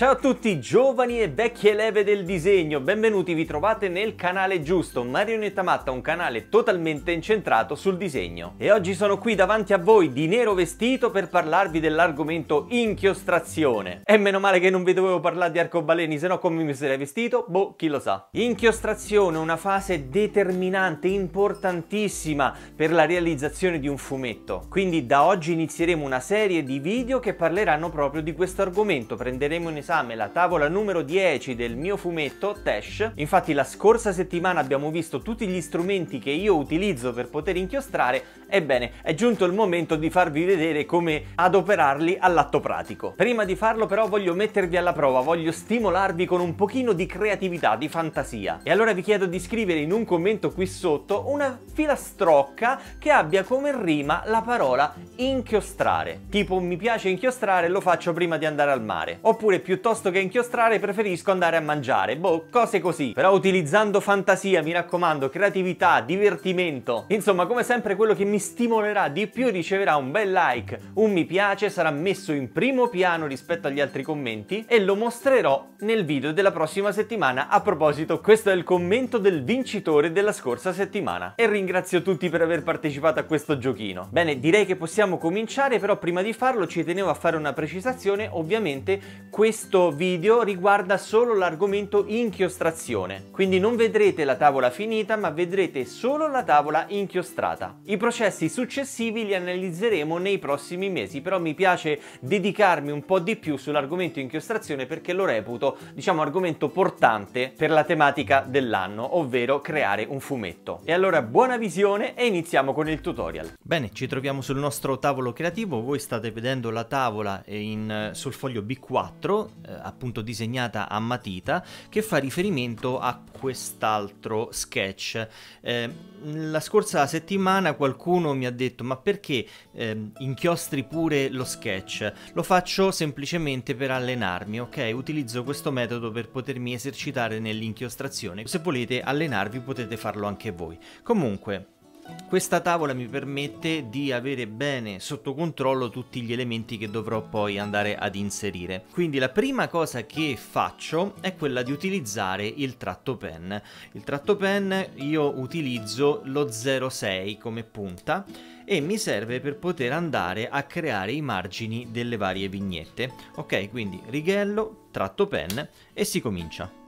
Ciao a tutti giovani e vecchie leve del disegno, benvenuti, vi trovate nel canale giusto, Marionetta Matta, un canale totalmente incentrato sul disegno. E oggi sono qui davanti a voi di nero vestito per parlarvi dell'argomento inchiostrazione. E meno male che non vi dovevo parlare di arcobaleni, se no come mi sarei vestito? Boh, chi lo sa. Inchiostrazione, una fase determinante, importantissima per la realizzazione di un fumetto. Quindi da oggi inizieremo una serie di video che parleranno proprio di questo argomento, prenderemo in esame esame la tavola numero 10 del mio fumetto Tash. Infatti la scorsa settimana abbiamo visto tutti gli strumenti che io utilizzo per poter inchiostrare, ebbene è giunto il momento di farvi vedere come adoperarli all'atto pratico. Prima di farlo però voglio mettervi alla prova, voglio stimolarvi con un pochino di creatività, di fantasia. E allora vi chiedo di scrivere in un commento qui sotto una filastrocca che abbia come rima la parola inchiostrare. Tipo mi piace inchiostrare, lo faccio prima di andare al mare. Oppure più piuttosto che inchiostrare preferisco andare a mangiare, boh, cose così. Però utilizzando fantasia, mi raccomando, creatività, divertimento, insomma come sempre quello che mi stimolerà di più riceverà un bel like, un mi piace, sarà messo in primo piano rispetto agli altri commenti e lo mostrerò nel video della prossima settimana. A proposito, questo è il commento del vincitore della scorsa settimana e ringrazio tutti per aver partecipato a questo giochino. Bene, direi che possiamo cominciare, però prima di farlo ci tenevo a fare una precisazione, ovviamente questo questo video riguarda solo l'argomento inchiostrazione, quindi non vedrete la tavola finita ma vedrete solo la tavola inchiostrata. I processi successivi li analizzeremo nei prossimi mesi, però mi piace dedicarmi un po' di più sull'argomento inchiostrazione perché lo reputo, diciamo, argomento portante per la tematica dell'anno, ovvero creare un fumetto. E allora buona visione e iniziamo con il tutorial. Bene, ci troviamo sul nostro tavolo creativo, voi state vedendo la tavola in, sul foglio B4 eh, appunto disegnata a matita che fa riferimento a quest'altro sketch. Eh, la scorsa settimana qualcuno mi ha detto ma perché eh, inchiostri pure lo sketch? Lo faccio semplicemente per allenarmi, ok? Utilizzo questo metodo per potermi esercitare nell'inchiostrazione. Se volete allenarvi potete farlo anche voi. Comunque, questa tavola mi permette di avere bene sotto controllo tutti gli elementi che dovrò poi andare ad inserire. Quindi la prima cosa che faccio è quella di utilizzare il tratto pen. Il tratto pen io utilizzo lo 06 come punta e mi serve per poter andare a creare i margini delle varie vignette. Ok, quindi righello, tratto pen e si comincia.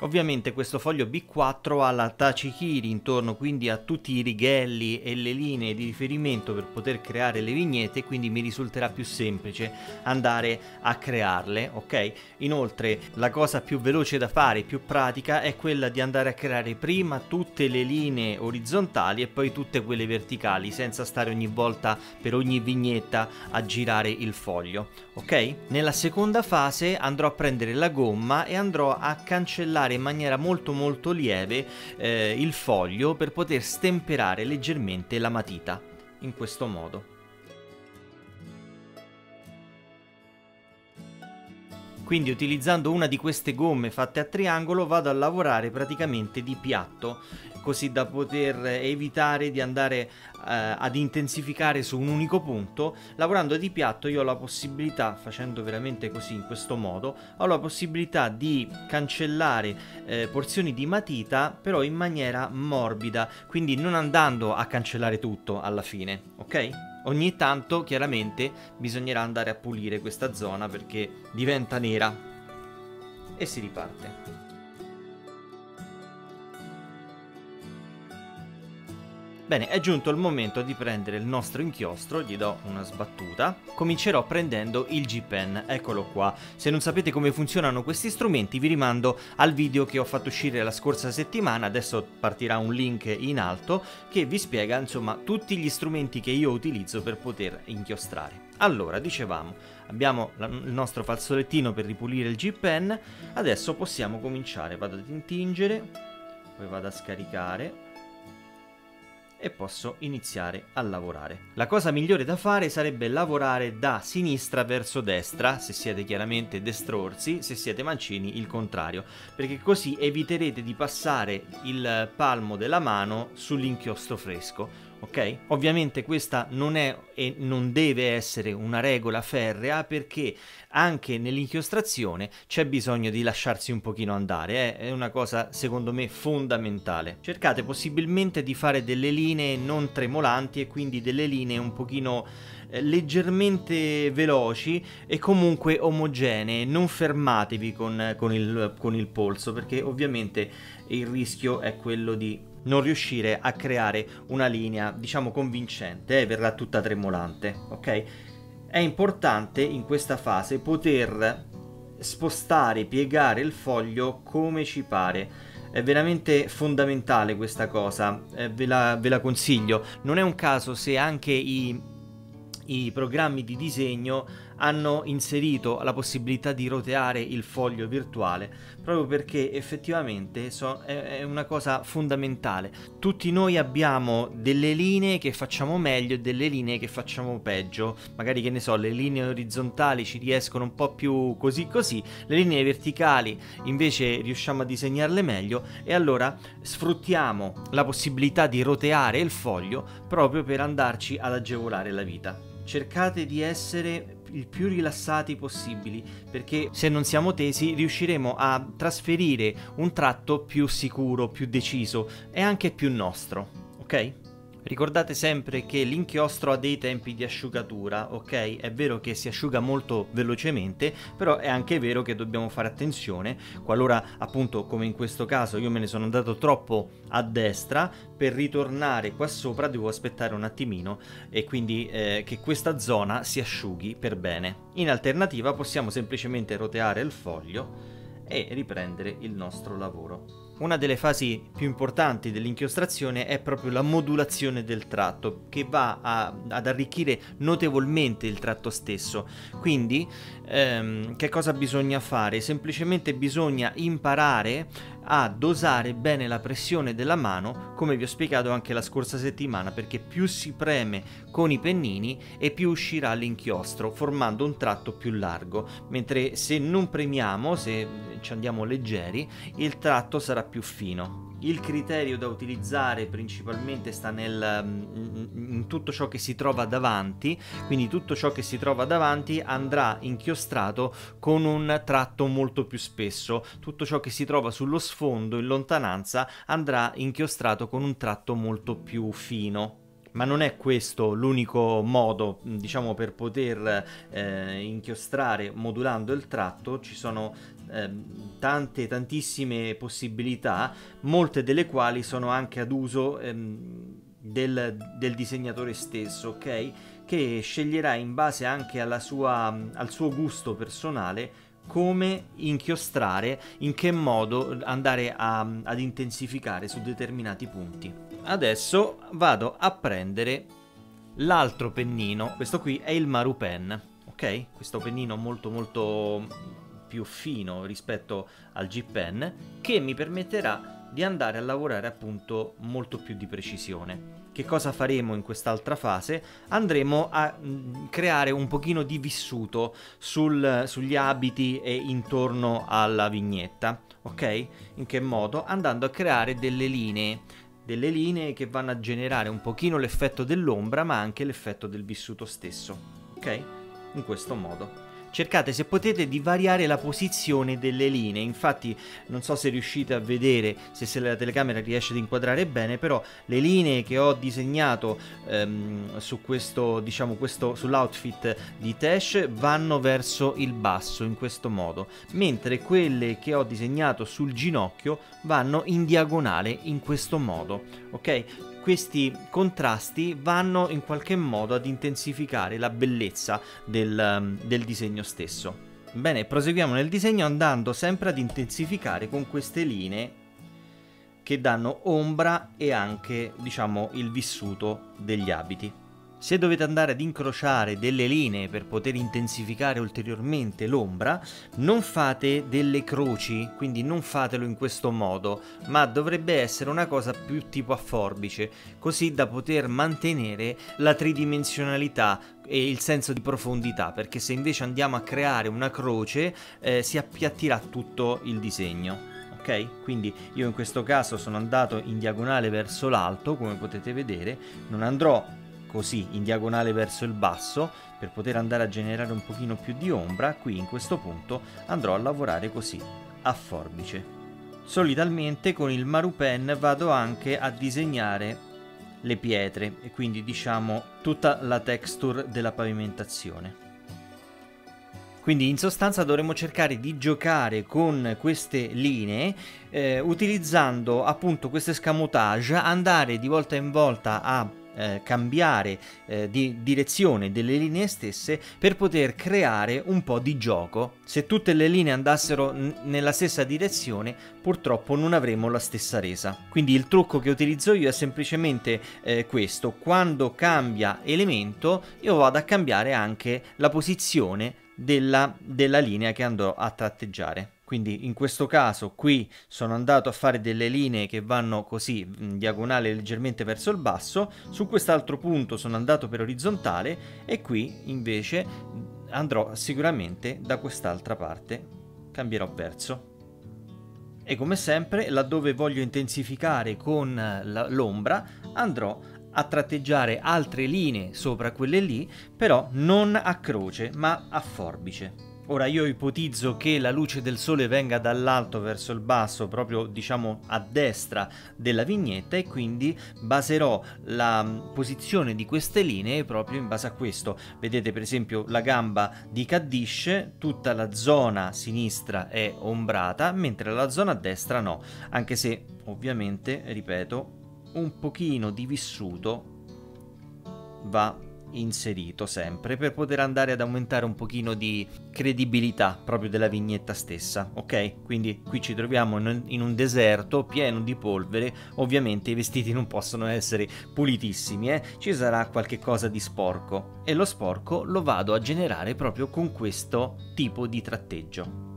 Ovviamente questo foglio B4 ha la tachikiri intorno quindi a tutti i righelli e le linee di riferimento per poter creare le vignette quindi mi risulterà più semplice andare a crearle ok? Inoltre la cosa più veloce da fare più pratica è quella di andare a creare prima tutte le linee orizzontali e poi tutte quelle verticali senza stare ogni volta per ogni vignetta a girare il foglio ok? Nella seconda fase andrò a prendere la gomma e andrò a cancellare in maniera molto molto lieve eh, il foglio per poter stemperare leggermente la matita in questo modo. Quindi utilizzando una di queste gomme fatte a triangolo vado a lavorare praticamente di piatto così da poter evitare di andare eh, ad intensificare su un unico punto. Lavorando di piatto io ho la possibilità, facendo veramente così in questo modo, ho la possibilità di cancellare eh, porzioni di matita però in maniera morbida, quindi non andando a cancellare tutto alla fine, ok? Ogni tanto chiaramente bisognerà andare a pulire questa zona perché diventa nera e si riparte. Bene, è giunto il momento di prendere il nostro inchiostro, gli do una sbattuta. Comincerò prendendo il G-Pen, eccolo qua. Se non sapete come funzionano questi strumenti vi rimando al video che ho fatto uscire la scorsa settimana, adesso partirà un link in alto che vi spiega insomma tutti gli strumenti che io utilizzo per poter inchiostrare. Allora, dicevamo, abbiamo il nostro fazzolettino per ripulire il G-Pen, adesso possiamo cominciare, vado ad intingere, poi vado a scaricare e posso iniziare a lavorare. La cosa migliore da fare sarebbe lavorare da sinistra verso destra, se siete chiaramente destrorsi, se siete mancini il contrario, perché così eviterete di passare il palmo della mano sull'inchiostro fresco. Ok? Ovviamente questa non è e non deve essere una regola ferrea perché anche nell'inchiostrazione c'è bisogno di lasciarsi un pochino andare, eh? è una cosa secondo me fondamentale. Cercate possibilmente di fare delle linee non tremolanti e quindi delle linee un pochino eh, leggermente veloci e comunque omogenee, non fermatevi con, con, il, con il polso perché ovviamente il rischio è quello di non riuscire a creare una linea, diciamo, convincente, eh, verrà tutta tremolante, ok? È importante in questa fase poter spostare, piegare il foglio come ci pare. È veramente fondamentale questa cosa, eh, ve, la, ve la consiglio. Non è un caso se anche i, i programmi di disegno hanno inserito la possibilità di roteare il foglio virtuale proprio perché effettivamente so, è, è, una cosa fondamentale. Tutti noi abbiamo delle linee che facciamo meglio e delle linee che facciamo peggio. Magari che ne so, le linee orizzontali ci riescono un po' più così così, le linee verticali invece riusciamo a disegnarle meglio e allora sfruttiamo la possibilità di roteare il foglio proprio per andarci ad agevolare la vita. Cercate di essere il più rilassati possibili, perché se non siamo tesi riusciremo a trasferire un tratto più sicuro, più deciso e anche più nostro, ok? Ricordate sempre che l'inchiostro ha dei tempi di asciugatura, ok? È vero che si asciuga molto velocemente, però è anche vero che dobbiamo fare attenzione qualora appunto come in questo caso io me ne sono andato troppo a destra, per ritornare qua sopra devo aspettare un attimino e quindi eh, che questa zona si asciughi per bene. In alternativa possiamo semplicemente roteare il foglio e riprendere il nostro lavoro. Una delle fasi più importanti dell'inchiostrazione è proprio la modulazione del tratto, che va a, ad arricchire notevolmente il tratto stesso. Quindi, ehm, che cosa bisogna fare? Semplicemente bisogna imparare a dosare bene la pressione della mano, come vi ho spiegato anche la scorsa settimana, perché più si preme con i pennini e più uscirà l'inchiostro, formando un tratto più largo, mentre se non premiamo, se ci andiamo leggeri, il tratto sarà più fino. Il criterio da utilizzare principalmente sta nel, mm, in tutto ciò che si trova davanti, quindi tutto ciò che si trova davanti andrà inchiostrato con un tratto molto più spesso, tutto ciò che si trova sullo sfondo in lontananza andrà inchiostrato con un tratto molto più fino ma non è questo l'unico modo, diciamo, per poter eh, inchiostrare modulando il tratto, ci sono eh, tante, tantissime possibilità, molte delle quali sono anche ad uso ehm, del, del, disegnatore stesso, ok? Che sceglierà in base anche sua, al suo gusto personale come inchiostrare, in che modo andare a, ad intensificare su determinati punti. Adesso vado a prendere l'altro pennino, questo qui è il Maru Pen, ok? Questo pennino molto molto più fino rispetto al G-Pen che mi permetterà di andare a lavorare appunto molto più di precisione. Che cosa faremo in quest'altra fase? Andremo a mm, creare un pochino di vissuto sul, sugli abiti e intorno alla vignetta, ok? In che modo? Andando a creare delle linee delle linee che vanno a generare un pochino l'effetto dell'ombra ma anche l'effetto del vissuto stesso, ok? In questo modo cercate se potete di variare la posizione delle linee. Infatti non so se riuscite a vedere se, se la telecamera riesce ad inquadrare bene però le linee che ho disegnato ehm, su questo diciamo questo sull'outfit di Tash vanno verso il basso in questo modo mentre quelle che ho disegnato sul ginocchio vanno in diagonale in questo modo ok questi contrasti vanno in qualche modo ad intensificare la bellezza del, um, del disegno stesso. Bene, proseguiamo nel disegno andando sempre ad intensificare con queste linee che danno ombra e anche, diciamo, il vissuto degli abiti. Se dovete andare ad incrociare delle linee per poter intensificare ulteriormente l'ombra, non fate delle croci, quindi non fatelo in questo modo, ma dovrebbe essere una cosa più tipo a forbice, così da poter mantenere la tridimensionalità e il senso di profondità, perché se invece andiamo a creare una croce eh, si appiattirà tutto il disegno. ok? Quindi io in questo caso sono andato in diagonale verso l'alto, come potete vedere, non andrò così in diagonale verso il basso per poter andare a generare un pochino più di ombra, qui in questo punto andrò a lavorare così, a forbice. Solitamente con il Marupen vado anche a disegnare le pietre e quindi diciamo tutta la texture della pavimentazione. Quindi in sostanza dovremo cercare di giocare con queste linee eh, utilizzando appunto questo escamotage, andare di volta in volta a eh, cambiare eh, di direzione delle linee stesse per poter creare un po' di gioco. Se tutte le linee andassero n- nella stessa direzione, purtroppo non avremo la stessa resa. Quindi il trucco che utilizzo io è semplicemente eh, questo: quando cambia elemento, io vado a cambiare anche la posizione della, della linea che andrò a tratteggiare. Quindi in questo caso qui sono andato a fare delle linee che vanno così in diagonale leggermente verso il basso, su quest'altro punto sono andato per orizzontale e qui invece andrò sicuramente da quest'altra parte, cambierò verso. E come sempre laddove voglio intensificare con l'ombra andrò a tratteggiare altre linee sopra quelle lì, però non a croce ma a forbice. Ora io ipotizzo che la luce del sole venga dall'alto verso il basso, proprio diciamo a destra della vignetta e quindi baserò la posizione di queste linee proprio in base a questo. Vedete per esempio la gamba di Kaddish, tutta la zona sinistra è ombrata, mentre la zona destra no, anche se ovviamente, ripeto, un pochino di vissuto va inserito sempre per poter andare ad aumentare un pochino di credibilità proprio della vignetta stessa, ok? Quindi qui ci troviamo in un deserto pieno di polvere, ovviamente i vestiti non possono essere pulitissimi, eh? Ci sarà qualche cosa di sporco e lo sporco lo vado a generare proprio con questo tipo di tratteggio.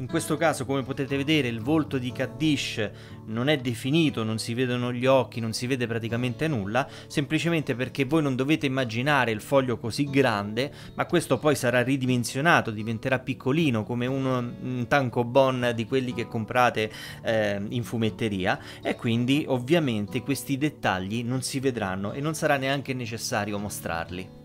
In questo caso, come potete vedere, il volto di Kaddish non è definito, non si vedono gli occhi, non si vede praticamente nulla, semplicemente perché voi non dovete immaginare il foglio così grande, ma questo poi sarà ridimensionato, diventerà piccolino come un, un tankobon di quelli che comprate eh, in fumetteria e quindi ovviamente questi dettagli non si vedranno e non sarà neanche necessario mostrarli.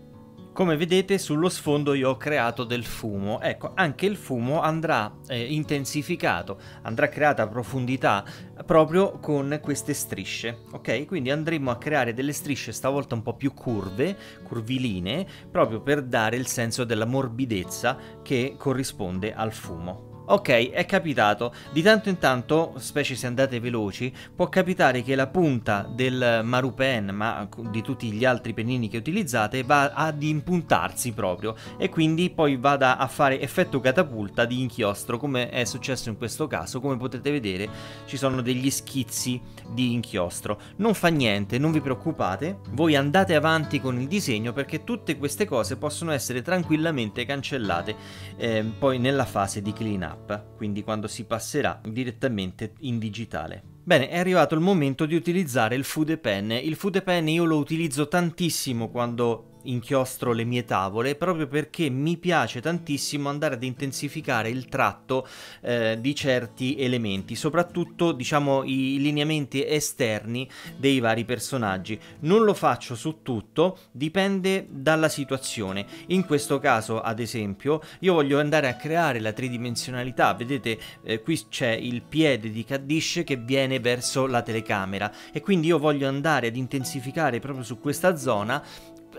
Come vedete sullo sfondo io ho creato del fumo, ecco anche il fumo andrà eh, intensificato, andrà creata profondità proprio con queste strisce, ok? Quindi andremo a creare delle strisce stavolta un po' più curve, curviline, proprio per dare il senso della morbidezza che corrisponde al fumo. Ok, è capitato. Di tanto in tanto, specie se andate veloci, può capitare che la punta del Marupen, ma di tutti gli altri pennini che utilizzate, va ad impuntarsi proprio e quindi poi vada a fare effetto catapulta di inchiostro, come è successo in questo caso. Come potete vedere, ci sono degli schizzi di inchiostro. Non fa niente, non vi preoccupate. Voi andate avanti con il disegno perché tutte queste cose possono essere tranquillamente cancellate eh, poi nella fase di clean up app, quindi quando si passerà direttamente in digitale. Bene, è arrivato il momento di utilizzare il Food Pen. Il Food Pen io lo utilizzo tantissimo quando inchiostro le mie tavole proprio perché mi piace tantissimo andare ad intensificare il tratto eh, di certi elementi, soprattutto diciamo i lineamenti esterni dei vari personaggi. Non lo faccio su tutto, dipende dalla situazione. In questo caso, ad esempio, io voglio andare a creare la tridimensionalità. Vedete, eh, qui c'è il piede di Kaddish che viene verso la telecamera e quindi io voglio andare ad intensificare proprio su questa zona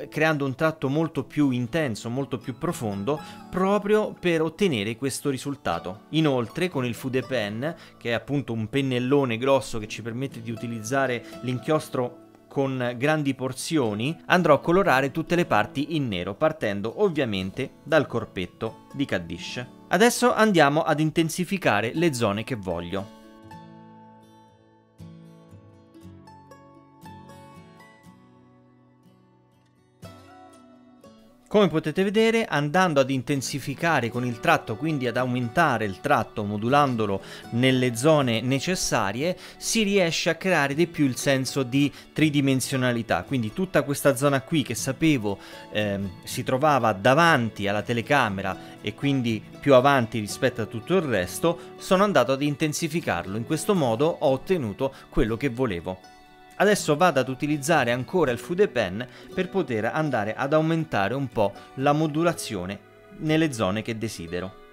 creando un tratto molto più intenso, molto più profondo, proprio per ottenere questo risultato. Inoltre, con il Fude Pen, che è appunto un pennellone grosso che ci permette di utilizzare l'inchiostro con grandi porzioni, andrò a colorare tutte le parti in nero, partendo ovviamente dal corpetto di Kaddish. Adesso andiamo ad intensificare le zone che voglio. Come potete vedere andando ad intensificare con il tratto, quindi ad aumentare il tratto modulandolo nelle zone necessarie, si riesce a creare di più il senso di tridimensionalità. Quindi tutta questa zona qui che sapevo ehm, si trovava davanti alla telecamera e quindi più avanti rispetto a tutto il resto, sono andato ad intensificarlo. In questo modo ho ottenuto quello che volevo. Adesso vado ad utilizzare ancora il Fude Pen per poter andare ad aumentare un po' la modulazione nelle zone che desidero.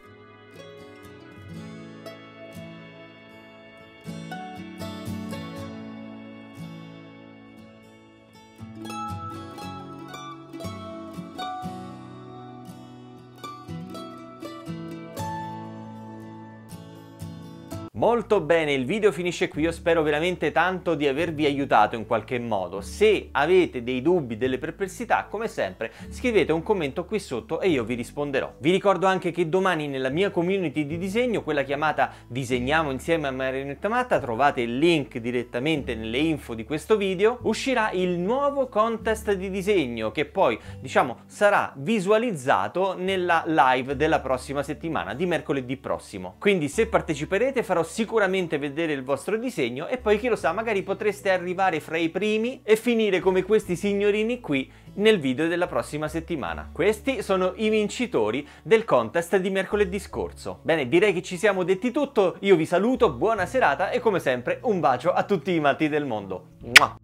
Molto bene, il video finisce qui, io spero veramente tanto di avervi aiutato in qualche modo. Se avete dei dubbi, delle perplessità, come sempre, scrivete un commento qui sotto e io vi risponderò. Vi ricordo anche che domani nella mia community di disegno, quella chiamata Disegniamo insieme a Marionetta Matta, trovate il link direttamente nelle info di questo video, uscirà il nuovo contest di disegno che poi, diciamo, sarà visualizzato nella live della prossima settimana, di mercoledì prossimo. Quindi se parteciperete farò sicuramente vedere il vostro disegno e poi chi lo sa magari potreste arrivare fra i primi e finire come questi signorini qui nel video della prossima settimana. Questi sono i vincitori del contest di mercoledì scorso. Bene, direi che ci siamo detti tutto, io vi saluto, buona serata e come sempre un bacio a tutti i matti del mondo. Mua!